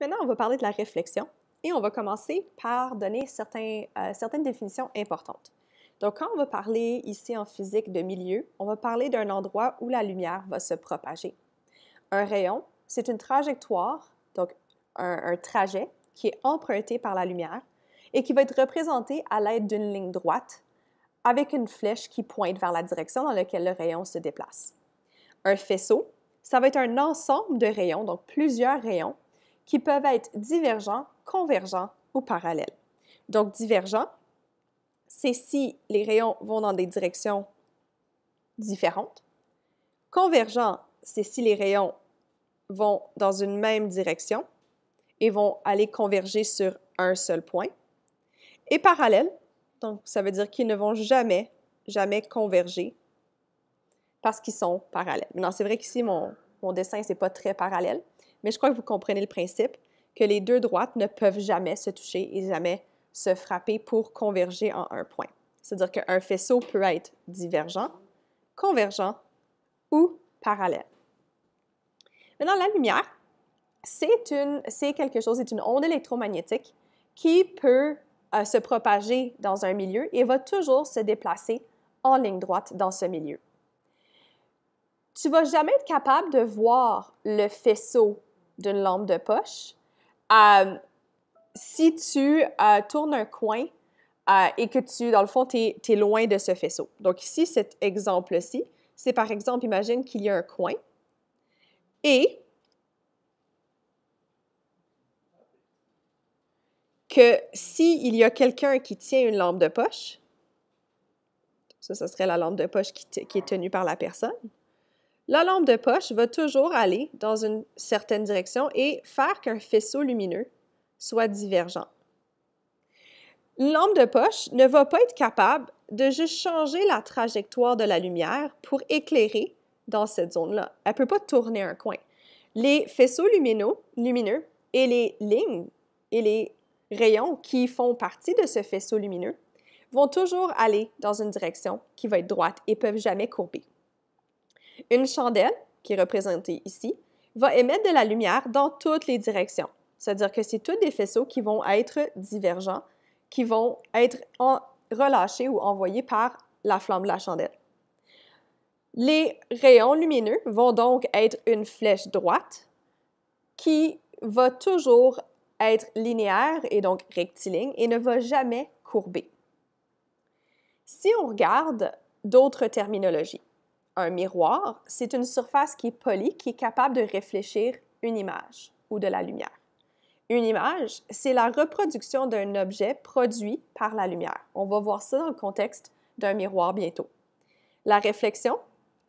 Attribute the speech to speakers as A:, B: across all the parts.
A: Maintenant, on va parler de la réflexion et on va commencer par donner euh, certaines définitions importantes. Donc, quand on va parler ici en physique de milieu, on va parler d'un endroit où la lumière va se propager. Un rayon, c'est une trajectoire, donc un trajet qui est emprunté par la lumière et qui va être représenté à l'aide d'une ligne droite avec une flèche qui pointe vers la direction dans laquelle le rayon se déplace. Un faisceau, ça va être un ensemble de rayons, donc plusieurs rayons, qui peuvent être divergents, convergents ou parallèles. Donc, divergents, c'est si les rayons vont dans des directions différentes. Convergents, c'est si les rayons vont dans une même direction et vont aller converger sur un seul point. Et parallèles, donc ça veut dire qu'ils ne vont jamais, jamais converger parce qu'ils sont parallèles. Maintenant, c'est vrai qu'ici, mon, mon dessin, c'est pas très parallèle, mais je crois que vous comprenez le principe que les deux droites ne peuvent jamais se toucher et jamais se frapper pour converger en un point. C'est-à-dire qu'un faisceau peut être divergent, convergent ou parallèle. Maintenant, la lumière, c'est, quelque chose, c'est une onde électromagnétique qui peut euh, se propager dans un milieu et va toujours se déplacer en ligne droite dans ce milieu. Tu vas jamais être capable de voir le faisceau d'une lampe de poche, euh, si tu euh, tournes un coin euh, et que tu, dans le fond, tu es, loin de ce faisceau. Donc ici, cet exemple-ci, c'est par exemple, imagine qu'il y a un coin et que s'il y a quelqu'un qui tient une lampe de poche, ça, ce serait la lampe de poche qui est tenue par la personne, la lampe de poche va toujours aller dans une certaine direction et faire qu'un faisceau lumineux soit divergent. Une lampe de poche ne va pas être capable de juste changer la trajectoire de la lumière pour éclairer dans cette zone-là. Elle ne peut pas tourner un coin. Les faisceaux lumineux, lumineux et les lignes et les rayons qui font partie de ce faisceau lumineux vont toujours aller dans une direction qui va être droite et peuvent jamais courber. Une chandelle, qui est représentée ici, va émettre de la lumière dans toutes les directions. C'est-à-dire que c'est tous des faisceaux qui vont être divergents, qui vont être relâchés ou envoyés par la flamme de la chandelle. Les rayons lumineux vont donc être une flèche droite qui va toujours être linéaire et donc rectiligne et ne va jamais courber. Si on regarde d'autres terminologies, un miroir, c'est une surface qui est polie, qui est capable de réfléchir une image ou de la lumière. Une image, c'est la reproduction d'un objet produit par la lumière. On va voir ça dans le contexte d'un miroir bientôt. La réflexion,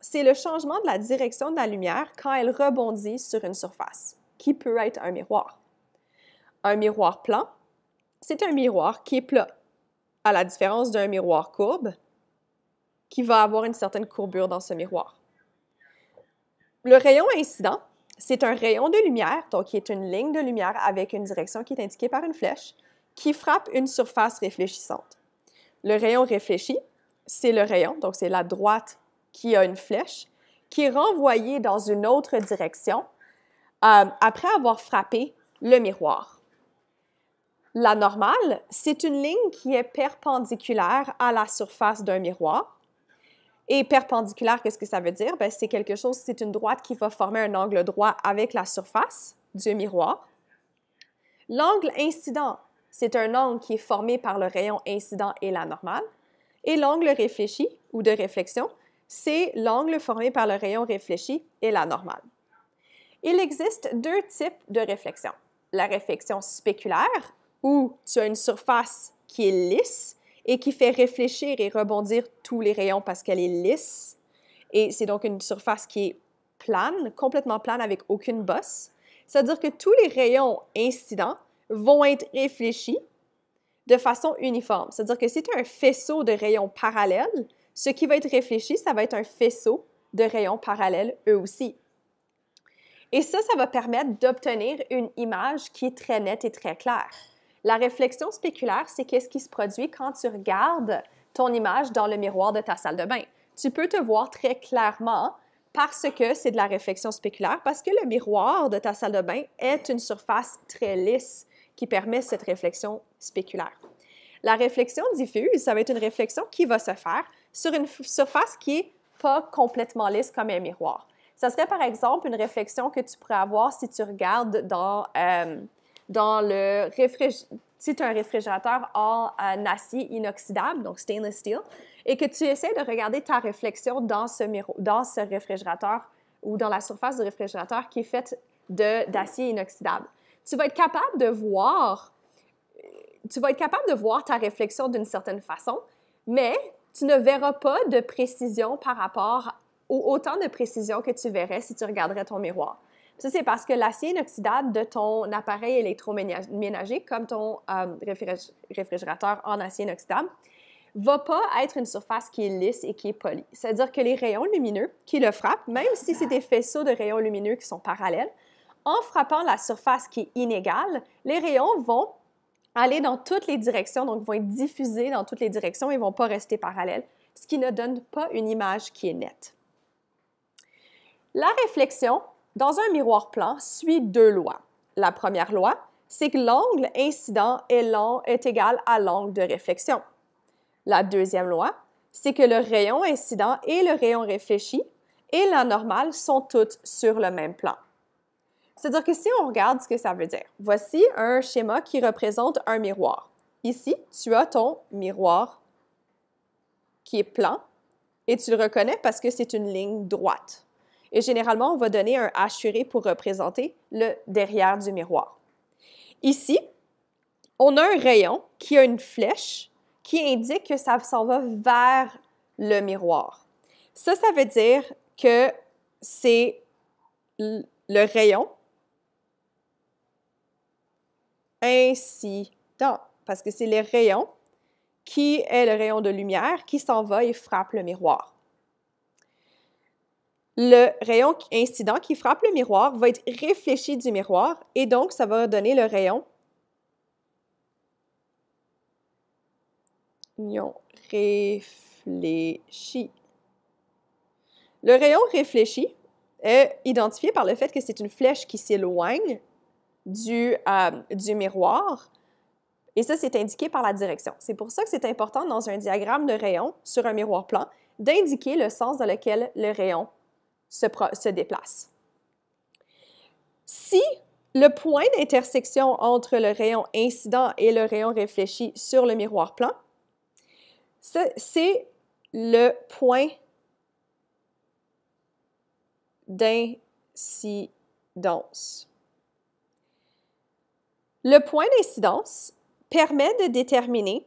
A: c'est le changement de la direction de la lumière quand elle rebondit sur une surface, qui peut être un miroir. Un miroir plan, c'est un miroir qui est plat, à la différence d'un miroir courbe, qui va avoir une certaine courbure dans ce miroir. Le rayon incident, c'est un rayon de lumière, donc qui est une ligne de lumière avec une direction qui est indiquée par une flèche, qui frappe une surface réfléchissante. Le rayon réfléchi, c'est le rayon, donc c'est la droite qui a une flèche, qui est renvoyée dans une autre direction euh, après avoir frappé le miroir. La normale, c'est une ligne qui est perpendiculaire à la surface d'un miroir et perpendiculaire, qu'est-ce que ça veut dire? Ben, c'est quelque chose, c'est une droite qui va former un angle droit avec la surface du miroir. L'angle incident, c'est un angle qui est formé par le rayon incident et la normale. Et l'angle réfléchi ou de réflexion, c'est l'angle formé par le rayon réfléchi et la normale. Il existe deux types de réflexion. La réflexion spéculaire, où tu as une surface qui est lisse et qui fait réfléchir et rebondir tous les rayons parce qu'elle est lisse. Et c'est donc une surface qui est plane, complètement plane avec aucune bosse. C'est-à-dire que tous les rayons incidents vont être réfléchis de façon uniforme. C'est-à-dire que si tu as un faisceau de rayons parallèles, ce qui va être réfléchi, ça va être un faisceau de rayons parallèles eux aussi. Et ça, ça va permettre d'obtenir une image qui est très nette et très claire. La réflexion spéculaire, c'est qu'est-ce qui se produit quand tu regardes ton image dans le miroir de ta salle de bain. Tu peux te voir très clairement parce que c'est de la réflexion spéculaire, parce que le miroir de ta salle de bain est une surface très lisse qui permet cette réflexion spéculaire. La réflexion diffuse, ça va être une réflexion qui va se faire sur une surface qui n'est pas complètement lisse comme un miroir. Ça serait par exemple une réflexion que tu pourrais avoir si tu regardes dans, euh, dans le réfrigérateur, si tu as un réfrigérateur en acier inoxydable, donc stainless steel, et que tu essaies de regarder ta réflexion dans ce, dans ce réfrigérateur ou dans la surface du réfrigérateur qui est faite d'acier inoxydable. Tu vas être capable de voir tu vas être capable de voir ta réflexion d'une certaine façon, mais tu ne verras pas de précision par rapport ou autant de précision que tu verrais si tu regarderais ton miroir. Ça, c'est parce que l'acier inoxydable de ton appareil électroménager, comme ton euh, réfrigérateur en acier inoxydable, va pas être une surface qui est lisse et qui est polie. C'est-à-dire que les rayons lumineux qui le frappent, même si c'est des faisceaux de rayons lumineux qui sont parallèles, en frappant la surface qui est inégale, les rayons vont aller dans toutes les directions, donc vont être diffusés dans toutes les directions et vont pas rester parallèles, ce qui ne donne pas une image qui est nette. La réflexion dans un miroir plan suit deux lois. La première loi, c'est que l'angle incident est, égal à l'angle de réflexion. La deuxième loi, c'est que le rayon incident et le rayon réfléchi et la normale sont toutes sur le même plan. C'est-à-dire que si on regarde ce que ça veut dire, voici un schéma qui représente un miroir. Ici, tu as ton miroir qui est plan et tu le reconnais parce que c'est une ligne droite. Et généralement, on va donner un hachuré pour représenter le derrière du miroir. Ici, on a un rayon qui a une flèche qui indique que ça s'en va vers le miroir. Ça, ça veut dire que c'est le rayon incident, parce que c'est les rayons qui est le rayon de lumière qui s'en va et frappe le miroir. Le rayon incident qui frappe le miroir va être réfléchi du miroir et donc ça va donner le rayon réfléchi. Le rayon réfléchi est identifié par le fait que c'est une flèche qui s'éloigne du, euh, du miroir. Et ça, c'est indiqué par la direction. C'est pour ça que c'est important dans un diagramme de rayon sur un miroir plan d'indiquer le sens dans lequel le rayon se, déplace. Si le point d'intersection entre le rayon incident et le rayon réfléchi sur le miroir plan, c'est le point d'incidence. Le point d'incidence permet de déterminer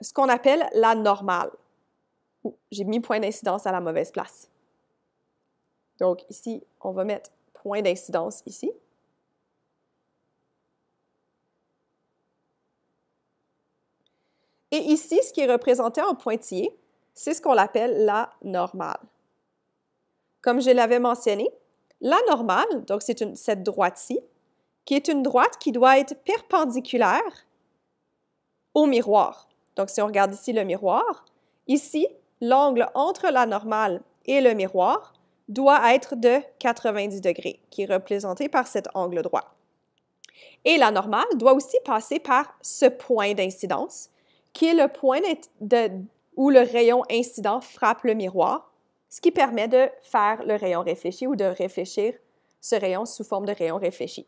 A: ce qu'on appelle la normale. J'ai mis point d'incidence à la mauvaise place. Donc ici, on va mettre point d'incidence ici. Et ici, ce qui est représenté en pointillé, c'est ce qu'on appelle la normale. Comme je l'avais mentionné, la normale, donc c'est cette droite-ci, qui est une droite qui doit être perpendiculaire au miroir. Donc, si on regarde ici le miroir, ici, l'angle entre la normale et le miroir doit être de 90 degrés, qui est représenté par cet angle droit. Et la normale doit aussi passer par ce point d'incidence, qui est le point où le rayon incident frappe le miroir, ce qui permet de faire le rayon réfléchi ou de réfléchir ce rayon sous forme de rayon réfléchi.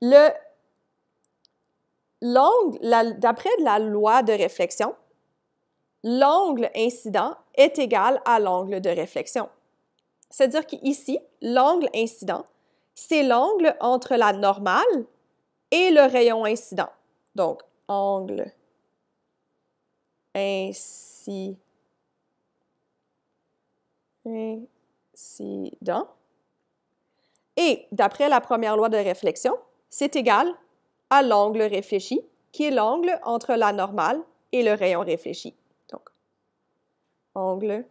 A: Le, l'angle, d'après la loi de réflexion, l'angle incident est égal à l'angle de réflexion. C'est-à-dire qu'ici, l'angle incident, c'est l'angle entre la normale et le rayon incident. Donc, angle incident. Et d'après la première loi de réflexion, c'est égal à l'angle réfléchi, qui est l'angle entre la normale et le rayon réfléchi. Donc, angle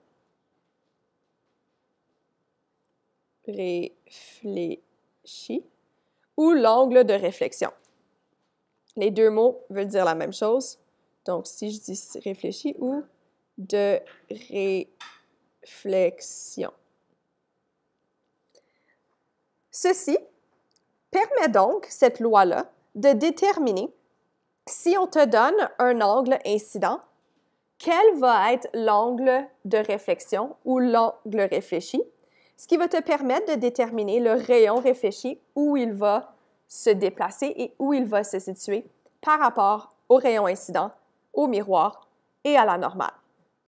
A: réfléchi ou l'angle de réflexion. Les deux mots veulent dire la même chose. Donc, si je dis réfléchi ou de réflexion. Ceci permet donc, cette loi-là, de déterminer si on te donne un angle incident, quel va être l'angle de réflexion ou l'angle réfléchi, ce qui va te permettre de déterminer le rayon réfléchi où il va se déplacer et où il va se situer par rapport au rayon incident, au miroir et à la normale.